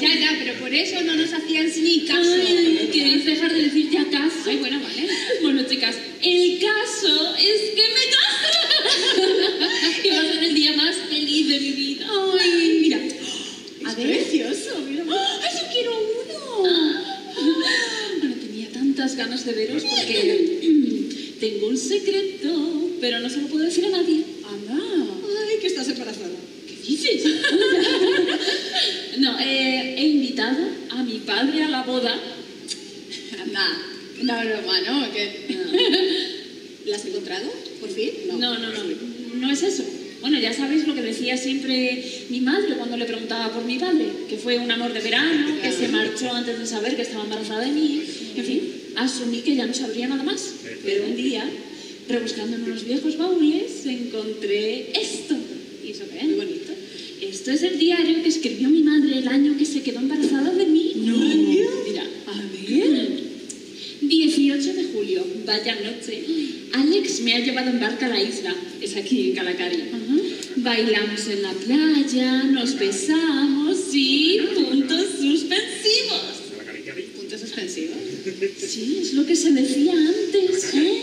Ya, ya, pero por eso no nos hacían ni caso. Ay, dejar de decir ya caso? Ay, bueno, vale. Bueno, chicas, el caso es que me caso. Que va a ser el día más feliz de mi vida. Ay, mira. A es ver. precioso, mira. ¡Ay, yo quiero uno! Ah. Bueno, tenía tantas ganas de veros porque tengo un secreto, pero no se lo puedo decir a nadie. Anda. Ay, que estás embarazada. ¿Qué dices? padre a la boda. Anda. Una broma, ¿no? Que, ¿La has encontrado? ¿Por fin? No, no, no, no es eso. Bueno, ya sabéis lo que decía siempre mi madre cuando le preguntaba por mi padre, que fue un amor de verano, que se marchó antes de saber que estaba embarazada de mí. En fin, asumí que ya no sabría nada más. Pero un día, rebuscando en unos viejos baúles, encontré esto. ¿Y eso qué? Muy bonito. Esto es el diario que escribió mi madre el año que se quedó embarazada de mí. No. Mira. A ver. 18 de julio, vaya noche. Alex me ha llevado en barca a la isla, es aquí en Calacari. Bailamos en la playa, nos besamos y puntos suspensivos. Puntos suspensivos. Sí, es lo que se decía antes. Honey,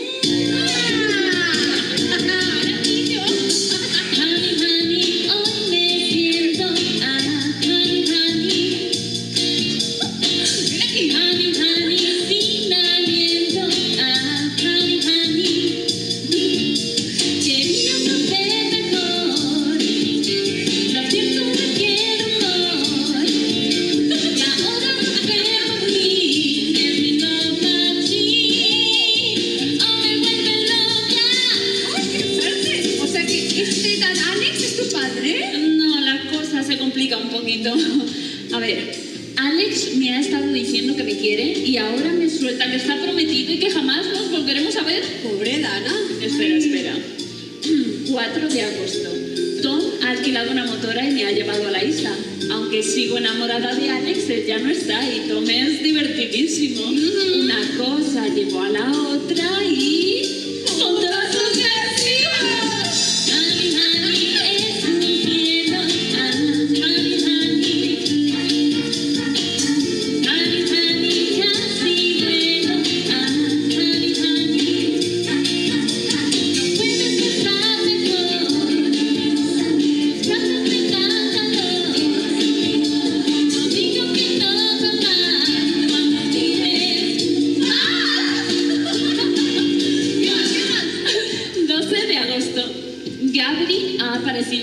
A ver, Alex me ha estado diciendo que me quiere y ahora me suelta que está prometido y que jamás nos volveremos a ver. Pobre Dana. Espera, espera. 4 de agosto. Tom ha alquilado una motora y me ha llevado a la isla. Aunque sigo enamorada de Alex, él ya no está y Tom es divertidísimo. Una cosa llevó a la otra y...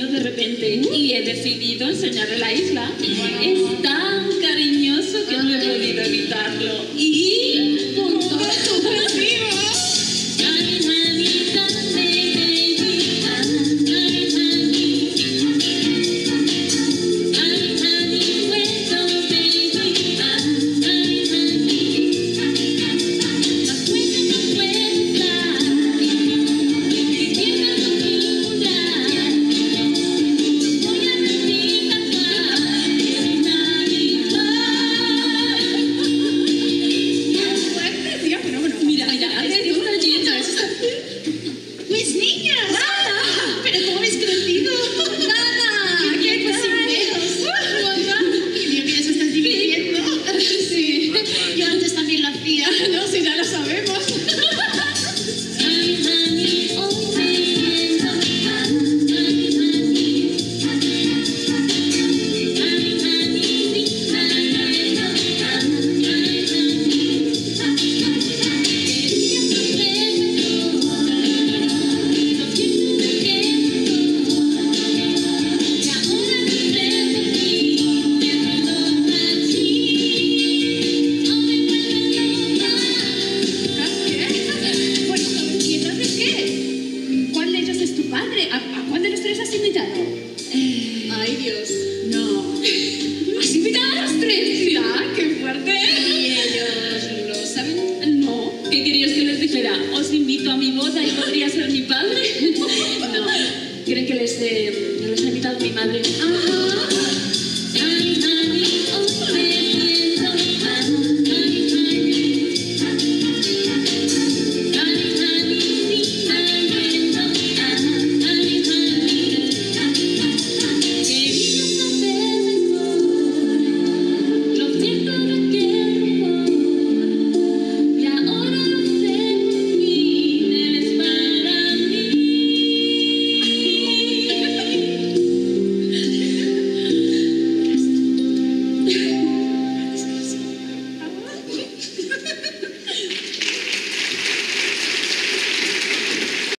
de repente y he decidido enseñarle la isla. Es tan cariñoso que no he podido evitarlo. Creen que les, eh, les ha invitado mi madre.